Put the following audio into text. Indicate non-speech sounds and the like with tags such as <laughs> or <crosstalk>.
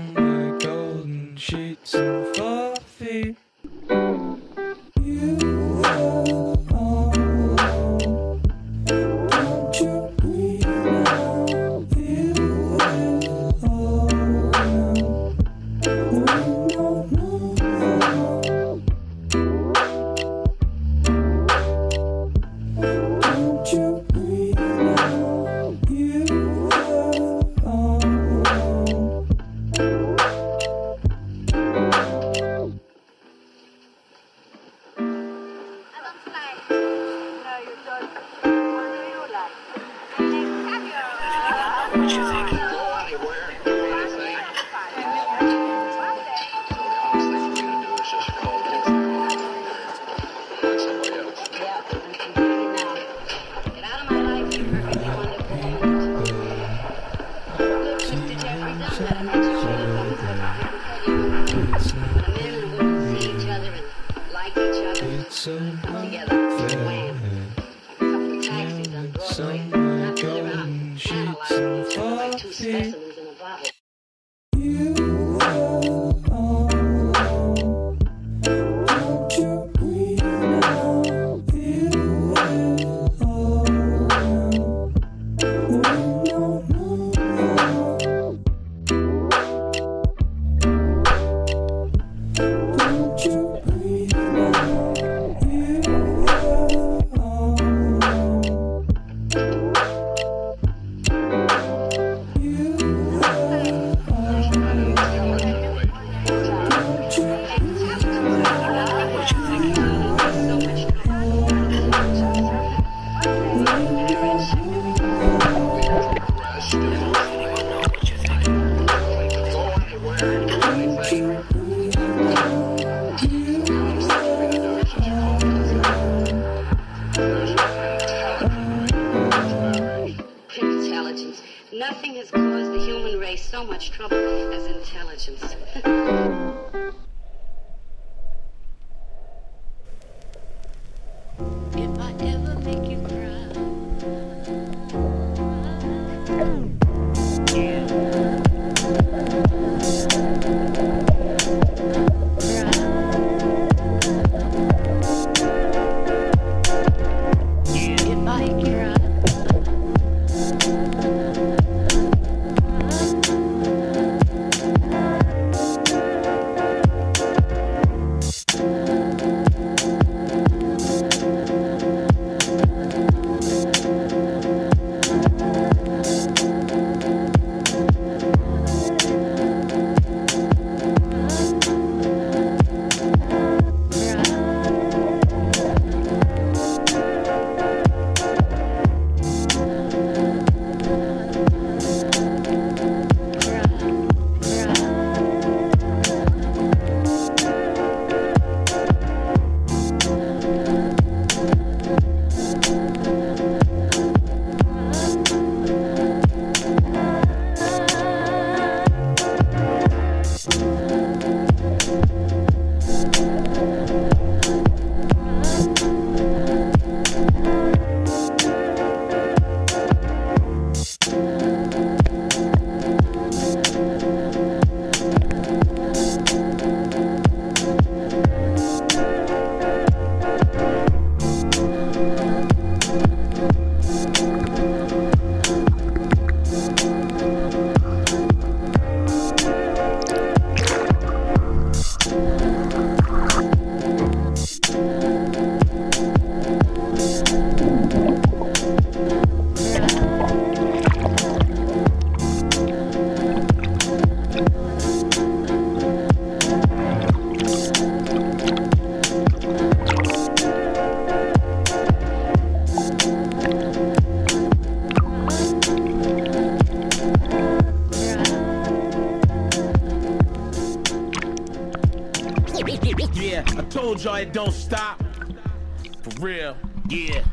on my golden sheets and fall. so together. so much trouble as intelligence. <laughs> told y'all it don't stop. For real, yeah.